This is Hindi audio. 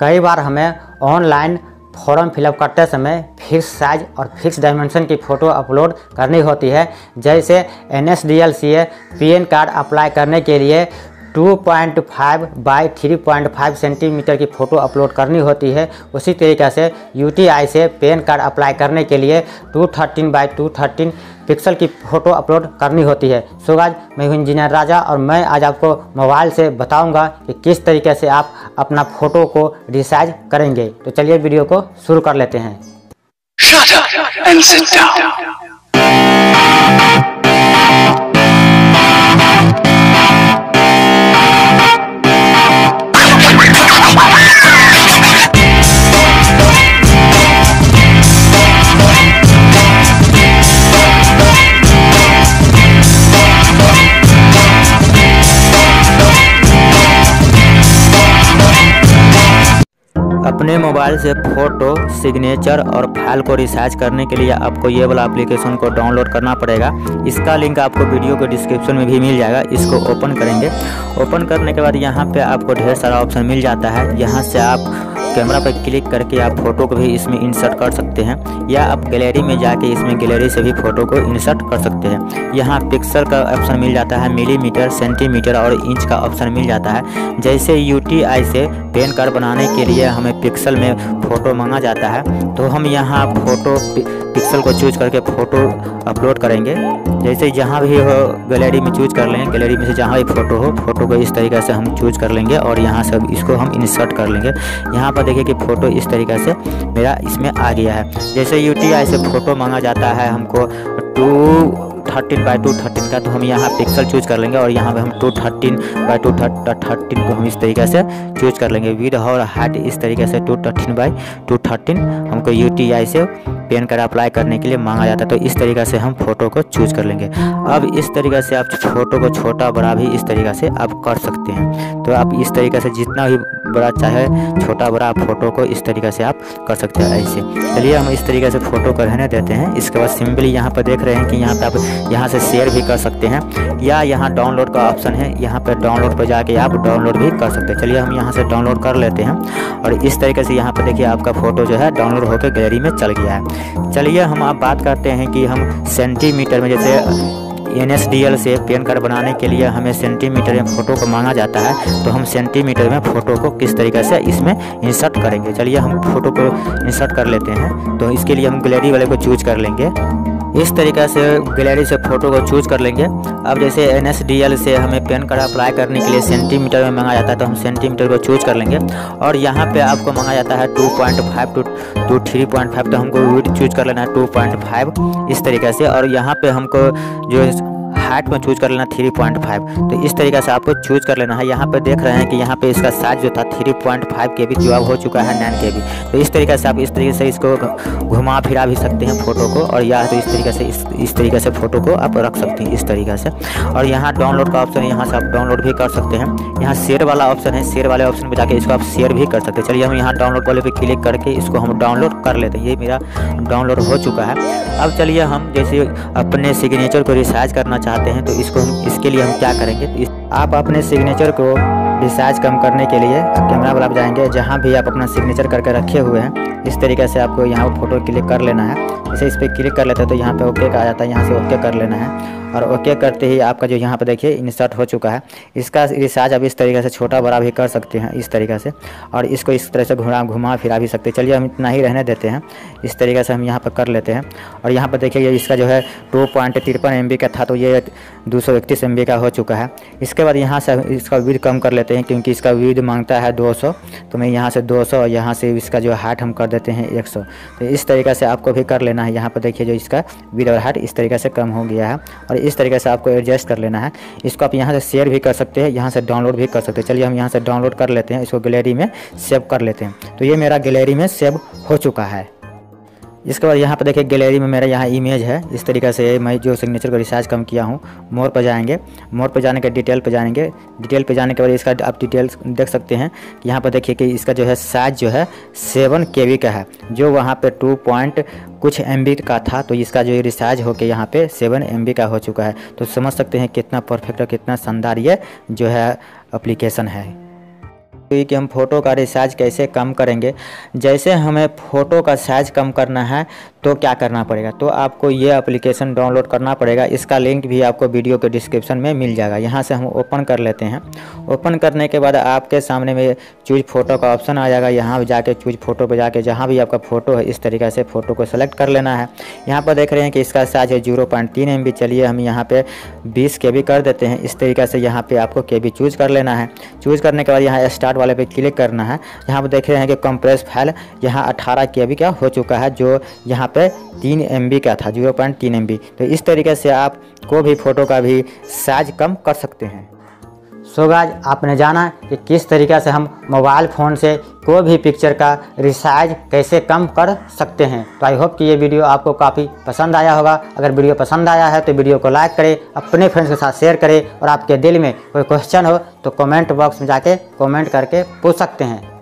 कई बार हमें ऑनलाइन फॉर्म फिलअप करते समय फिक्स साइज़ और फिक्स डायमेंशन की फ़ोटो अपलोड करनी होती है। जैसे N S D L C A P N card apply करने के लिए 2.5 बाई 3.5 सेंटीमीटर की फ़ोटो अपलोड करनी होती है। उसी तरीक़े से यूटीआई से पेन कार्ड अप्लाई करने के लिए 213 बाई 213 पिक्सल की फ़ोटो अपलोड करनी होती है। सो आज मैं हूँ इंजीनियर राजा और मैं आज आपको मोबाइल से बताऊँगा कि किस तरीके से आप अपना फ़ोटो को रिसाइज करेंगे। तो चलिए वीडियो को शुरू कर लेते हैं। Shut up and sit down. अपने मोबाइल से फ़ोटो, सिग्नेचर और फ़ाइल को रिसाइज करने के लिए आपको ये वाला एप्लीकेशन को डाउनलोड करना पड़ेगा। इसका लिंक आपको वीडियो के डिस्क्रिप्शन में भी मिल जाएगा। इसको ओपन करेंगे। ओपन करने के बाद यहाँ पे आपको ढेर सारा ऑप्शन मिल जाता है। यहाँ से आप कैमरा पर क्लिक करके आप फ़ोटो को भी इसमें इंसर्ट कर सकते हैं, या आप गैलरी में जाके इसमें गैलरी से भी फ़ोटो को इंसर्ट कर सकते हैं। यहाँ पिक्सल का ऑप्शन मिल जाता है, मिलीमीटर, सेंटीमीटर और इंच का ऑप्शन मिल जाता है। जैसे यूटीआई से पेन कार्ड बनाने के लिए हमें पिक्सल में फ़ोटो मांगा जाता है तो हम यहाँ फ़ोटो पिक्सल को चूज़ करके फ़ोटो अपलोड करेंगे। जैसे जहाँ भी हो गैलरी में चूज़ कर लेंगे गैलरी में से जहाँ भी फ़ोटो हो फ़ोटो को इस तरीके से हम चूज़ कर लेंगे और यहाँ से इसको हम इंसर्ट कर लेंगे। यहाँ पर देखिए कि फ़ोटो इस तरीके से मेरा इसमें आ गया है। जैसे यूटीआई से फ़ोटो मांगा जाता है हमको two thirteen by two thirteen का तो हम यहाँ पिक्सल चूज़ कर लेंगे और यहाँ पे हम two thirteen by two thirteen को हम इस तरीके से चूज़ कर लेंगे। विद और हाइट इस तरीके से two thirteen by two thirteen हमको यूटीआई से पेन कार्ड अप्लाई करने के लिए मांगा जाता है तो इस तरीका से हम फ़ोटो को चूज़ कर लेंगे। अब इस तरीका से आप फ़ोटो को छोटा बड़ा भी इस तरीका से आप कर सकते हैं। तो आप इस तरीका से जितना भी बड़ा चाहे छोटा बड़ा फ़ोटो को इस तरीके से आप कर सकते हैं ऐसे। चलिए हम इस तरीके से फ़ोटो को रहने देते हैं। इसके बाद सिंपली यहाँ पर देख रहे हैं कि यहाँ पर आप यहाँ से शेयर भी कर सकते हैं, या यहाँ डाउनलोड का ऑप्शन है, यहाँ पर डाउनलोड पर जाके आप डाउनलोड भी कर सकते हैं। चलिए हम यहाँ से डाउनलोड कर लेते हैं, और इस तरीके से यहाँ पर देखिए आपका फ़ोटो जो है डाउनलोड होकर गैलरी में चल गया है। चलिए हम आप बात करते हैं कि हम सेंटीमीटर में जैसे एल से पेन कार्ड बनाने के लिए हमें सेंटीमीटर में फ़ोटो को मांगा जाता है तो हम सेंटीमीटर में फ़ोटो को किस तरीके से इसमें इंसर्ट करेंगे? चलिए हम फ़ोटो को इंसर्ट कर लेते हैं तो इसके लिए हम गैलरी वाले को चूज़ कर लेंगे। इस तरीके से गैलरी से फ़ोटो को चूज़ कर लेंगे। अब जैसे एनएसडीएल से हमें पेन कार्ड अप्लाई करने के लिए सेंटीमीटर में मंगा जाता है तो हम सेंटीमीटर को चूज़ कर लेंगे। और यहाँ पे आपको मंगा जाता है 2.5 two two three point five तो हमको वीट चूज़ कर लेना है 2.5 इस तरीके से। और यहाँ पे हमको जो हाइट में चूज़ कर लेना 3.5 तो इस तरीके से आपको चूज़ कर लेना है। यहाँ पे देख रहे हैं कि यहाँ पे इसका साइज़ जो था 3.5 के भी जो अब हो चुका है नाइन के भी। तो इस तरीके से आप इस तरीके से इसको घुमा फिरा भी सकते हैं फ़ोटो को और या तो इस तरीके से इस इस तरीके से फ़ोटो को आप रख सकते हैं इस तरीके से। और यहाँ डाउनलोड का ऑप्शन है, यहाँ से आप डाउनलोड भी कर सकते हैं। यहाँ शेयर वाला ऑप्शन है शेयर वाले ऑप्शन पर जाकर इसको आप शेयर भी कर सकते हैं। चलिए हम यहाँ डाउनलोड वाले पर क्लिक करके इसको हम डाउनलोड कर लेते हैं। ये मेरा डाउनलोड हो चुका है। अब चलिए हम जैसे अपने सिग्नेचर को रिसाइज करना चाहते हैं तो इसको इसके लिए हम क्या करेंगे? तो इस, आप अपने सिग्नेचर को रिसाइज कम करने के लिए कैमरा वाला जाएँगे, जहाँ भी आप अपना सिग्नेचर करके रखे हुए हैं, इस तरीके से आपको यहाँ पर फ़ोटो क्लिक कर लेना है। जैसे इस पर क्लिक कर लेते हैं तो यहाँ पे ओके का आ जाता है, यहाँ से ओके कर लेना है। और ओके करते ही आपका जो यहाँ पर देखिए इंसर्ट हो चुका है। इसका रिसार्ज आप इस तरीके से छोटा बड़ा भी कर सकते हैं, इस तरीके से। और इसको इस तरह से घुमा घुमा फिरा भी सकते हैं। चलिए हम इतना ही रहने देते हैं। इस तरीके से हम यहाँ पर कर लेते हैं। और यहाँ पर देखिए, ये इसका जो है टू पॉइंट तिरपन एम का था तो ये दो सौ इकतीस एम का हो चुका है। इसके बाद यहाँ से इसका विद कम कर लेते हैं। क्योंकि इसका विद माँगता है दो सौ। तो मैं यहाँ से दो सौ और यहाँ से इसका जो हाइट हम कर देते हैं एक सौ। तो इस तरीके से आपको भी कर लेना है। यहाँ पर देखिए जो इसका विद और हाइट इस तरीके से कम हो गया है और इस तरीके से आपको एडजस्ट कर लेना है। इसको आप यहाँ से शेयर भी कर सकते हैं, यहाँ से डाउनलोड भी कर सकते हैं। चलिए हम यहाँ से डाउनलोड कर लेते हैं, इसको गैलरी में सेव कर लेते हैं। तो ये मेरा गैलरी में सेव हो चुका है। इसके बाद यहाँ पर देखिए गैलरी में मेरा यहाँ इमेज है। इस तरीके से मैं जो सिग्नेचर को रिसार्ज कम किया हूँ, मोर पर जाएँगे। मोर पर जाने के डिटेल पर जाएँगे। डिटेल पर जाने के बाद इसका आप डिटेल्स देख सकते हैं कि यहाँ पर देखिए कि इसका जो है साइज़ जो है सेवन के का है, जो वहाँ पर टू पॉइंट कुछ MB का था। तो इसका जो रिसार्ज होकर यहाँ पे सेवन एम का हो चुका है। तो समझ सकते हैं कितना परफेक्ट और कितना शानदार ये जो है अप्लीकेशन है। हुई कि हम फ़ोटो का रिसाइज कैसे कम करेंगे। जैसे हमें फ़ोटो का साइज़ कम करना है तो क्या करना पड़ेगा? तो आपको ये एप्लीकेशन डाउनलोड करना पड़ेगा। इसका लिंक भी आपको वीडियो के डिस्क्रिप्शन में मिल जाएगा। यहाँ से हम ओपन कर लेते हैं। ओपन करने के बाद आपके सामने में चूज़ फ़ोटो का ऑप्शन आ जाएगा। यहाँ जाके चूज़ फ़ोटो पर जाके जहाँ भी आपका फ़ोटो है, इस तरीके से फ़ोटो को सेलेक्ट कर लेना है। यहाँ पर देख रहे हैं कि इसका साइज़ है ज़ीरो पॉइंट चलिए हम यहाँ पर बीस के कर देते हैं। इस तरीके से यहाँ पर आपको के चूज़ कर लेना है। चूज़ करने के बाद यहाँ स्टार्ट वाले पे क्लिक करना है। यहाँ पर देख रहे हैं कि कंप्रेस फ़ाइल यहाँ अठारह के का हो चुका है, जो यहाँ पे तीन एम का था ज़ीरो पॉइंट तीन एम तो इस तरीके से आप को भी फ़ोटो का भी साइज़ कम कर सकते हैं। सो गाज आपने जाना कि किस तरीके से हम मोबाइल फ़ोन से कोई भी पिक्चर का रिसाइज कैसे कम कर सकते हैं। तो आई होप कि ये वीडियो आपको काफ़ी पसंद आया होगा। अगर वीडियो पसंद आया है तो वीडियो को लाइक करें, अपने फ्रेंड्स के साथ शेयर करें और आपके दिल में कोई क्वेश्चन हो तो कमेंट बॉक्स में जाके कमेंट करके पूछ सकते हैं।